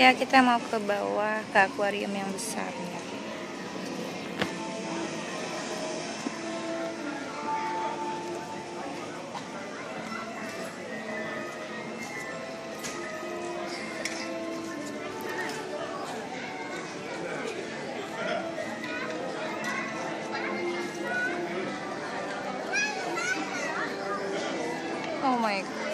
Ya kita mau ke bawah ke akuarium yang besar ya. Oh my god.